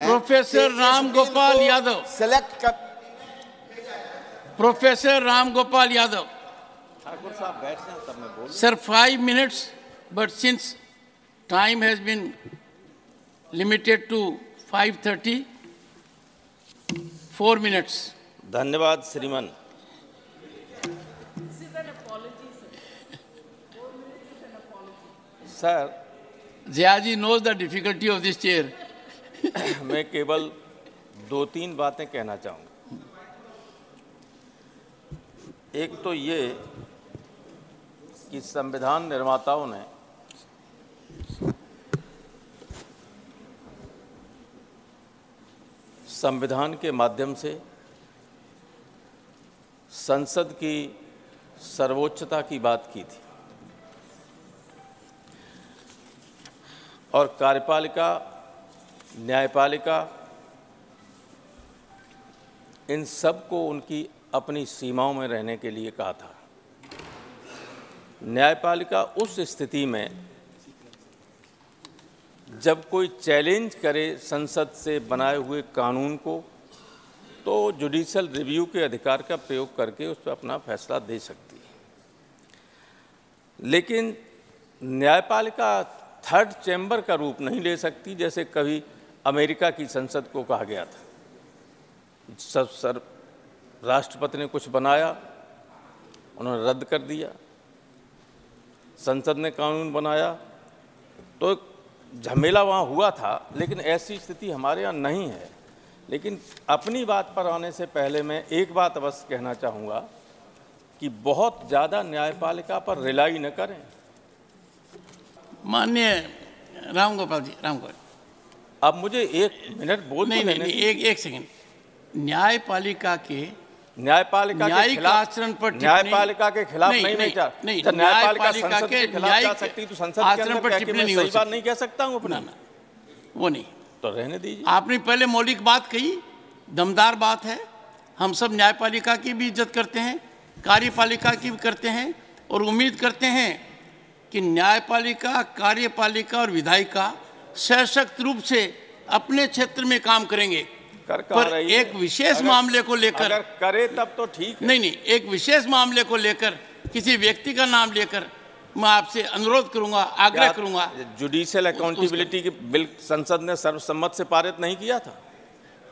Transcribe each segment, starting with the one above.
Professor Ram Gopal Yadav select कर professor Ram Gopal Yadav sir five minutes but since time has been limited to five thirty four minutes धन्यवाद श्रीमन। Sir Jiyaji knows the difficulty of this chair मैं केवल दो तीन बातें कहना चाहूँगा। एक तो ये कि संविधान निर्माताओं ने संविधान के माध्यम से संसद की सर्वोच्चता की बात की थी और कार्यपालिका न्यायपालिका, इन सबको उनकी अपनी सीमाओं में रहने के लिए कहा था। न्यायपालिका उस स्थिति में, जब कोई चैलेंज करे संसद से बनाए हुए कानून को तो जुडिशल रिव्यू के अधिकार का प्रयोग करके उस पर अपना फैसला दे सकती है। लेकिन न्यायपालिका थर्ड चैम्बर का रूप नहीं ले सकती, जैसे कभी अमेरिका की संसद को कहा गया था। सब सर, राष्ट्रपति ने कुछ बनाया, उन्होंने रद्द कर दिया। संसद ने कानून बनाया। तो झमेला वहाँ हुआ था, लेकिन ऐसी स्थिति हमारे यहाँ नहीं है। लेकिन अपनी बात पर आने से पहले मैं एक बात अवश्य कहना चाहूँगा कि बहुत ज़्यादा न्यायपालिका पर रिलाई न करें। माननीय राम गोपाल जी, राम गोपाल अब मुझे एक मिनट बोल तो नहीं नहीं नहीं। एक एक सेकंड। न्यायपालिका के न्यायपालिका के न्यायिक आचरण पर न्यायपालिका के खिलाफ नहीं, नहीं नहीं, नहीं नहीं, न्यायपालिका संसद के खिलाफ जा सकती तो संसद आचरण पर टिप्पणी नहीं हो सही बात नहीं कह सकता हूँ अपनी? ना वो नहीं। तो रहने दीजिए। आपने पहले मौलिक बात कही दमदार बात है। हम सब न्यायपालिका की भी इज़्ज़त करते हैं कार्यपालिका की भी करते हैं और उम्मीद करते हैं कि न्यायपालिका कार्यपालिका और विधायिका सशक्त रूप से अपने क्षेत्र में काम करेंगे। कर पर एक विशेष मामले को लेकर करे तब तो ठीक नहीं नहीं एक विशेष मामले को लेकर किसी व्यक्ति का नाम लेकर मैं आपसे अनुरोध करूँगा आग्रह करूँगा। जुडिशियल अकाउंटेबिलिटी की बिल संसद ने सर्वसम्मत से पारित नहीं किया था?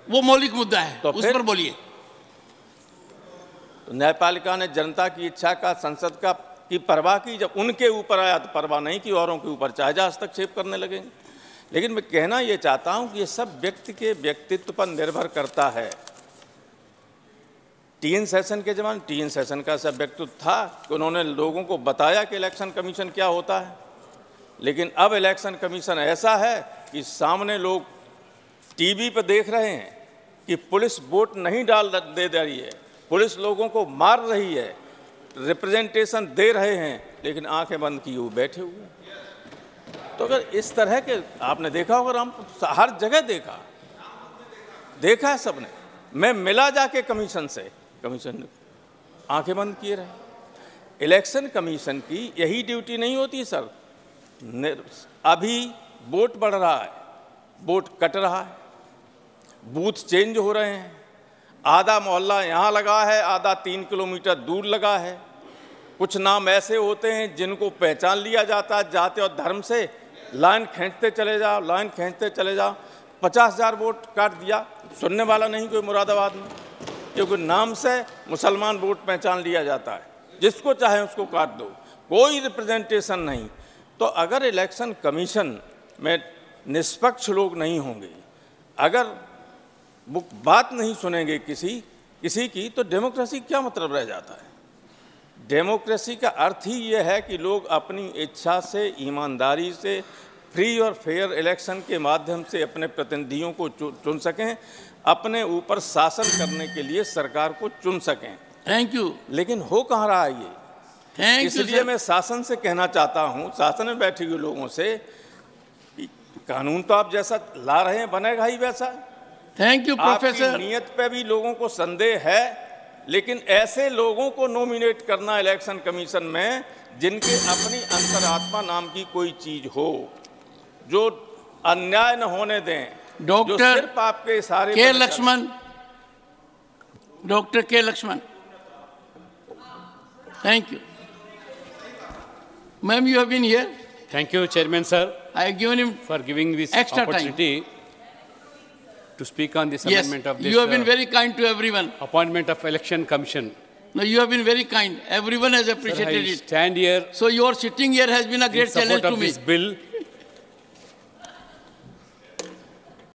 वो मौलिक मुद्दा है तो उस पर बोलिए। तो न्यायपालिका ने जनता की इच्छा का संसद का की परवाह की जब उनके ऊपर आया तो परवाह नहीं की औरों के ऊपर चाहे जा हस्तक्षेप करने लगेंगे। लेकिन मैं कहना ये चाहता हूँ कि ये सब व्यक्ति के व्यक्तित्व पर निर्भर करता है। टीएन सेशन के जमाने टीएन सेशन का सब व्यक्तित्व था कि उन्होंने लोगों को बताया कि इलेक्शन कमीशन क्या होता है। लेकिन अब इलेक्शन कमीशन ऐसा है कि सामने लोग टीवी पर देख रहे हैं कि पुलिस वोट नहीं डाल दे दे रही है। पुलिस लोगों को मार रही है। रिप्रेजेंटेशन दे रहे हैं, लेकिन आँखें बंद किए हुए बैठे हुए हैं। तो अगर इस तरह के, आपने देखा होगा हम हर जगह देखा। देखा है सबने। मैं मिला जाके कमीशन से। कमीशन ने आँखें बंद किए रहे। इलेक्शन कमीशन की यही ड्यूटी नहीं होती सर। अभी वोट बढ़ रहा है। वोट कट रहा है। बूथ चेंज हो रहे हैं। आधा मोहल्ला यहाँ लगा है, आधा तीन किलोमीटर दूर लगा है। कुछ नाम ऐसे होते हैं जिनको पहचान लिया जाता है, जाति और धर्म से लाइन खींचते चले जाओ, लाइन खींचते चले जाओ। पचास हज़ार वोट काट दिया, सुनने वाला नहीं कोई मुरादाबाद में। क्योंकि नाम से मुसलमान वोट पहचान लिया जाता है। जिसको चाहे उसको काट दो, कोई रिप्रेजेंटेशन नहीं। तो अगर इलेक्शन कमीशन में निष्पक्ष लोग नहीं होंगे, अगर वो बात नहीं सुनेंगे किसी किसी की तो डेमोक्रेसी क्या मतलब रह जाता है? डेमोक्रेसी का अर्थ ही ये है कि लोग अपनी इच्छा से ईमानदारी से फ्री और फेयर इलेक्शन के माध्यम से अपने प्रतिनिधियों को चुन सकें अपने ऊपर शासन करने के लिए सरकार को चुन सकें। थैंक यू लेकिन हो कहाँ रहा है ये? थैंक इसलिए मैं शासन से कहना चाहता हूँ शासन में बैठे हुए लोगों से कानून तो आप जैसा ला रहे हैं बनेगा ही वैसा। थैंक यू प्रोफेसर नीयत पे भी लोगों को संदेह है लेकिन ऐसे लोगों को नॉमिनेट करना इलेक्शन कमीशन में जिनके अपनी अंतरात्मा नाम की कोई चीज़ हो जो अन्याय न होने दें डॉक्टर सिर्फ़ आपके सारे K Lakshman doctor K Lakshman. Thank you ma'am you have been here Thank you, Chairman Sir, I have given him giving this Extra time. opportunity. To speak on this yes. amendment of this you have been uh, very kind to everyone. appointment of election commission. no you have been very kind. Everyone has Sir, appreciated I it. stand here so your sitting here has been a great challenge to me. this bill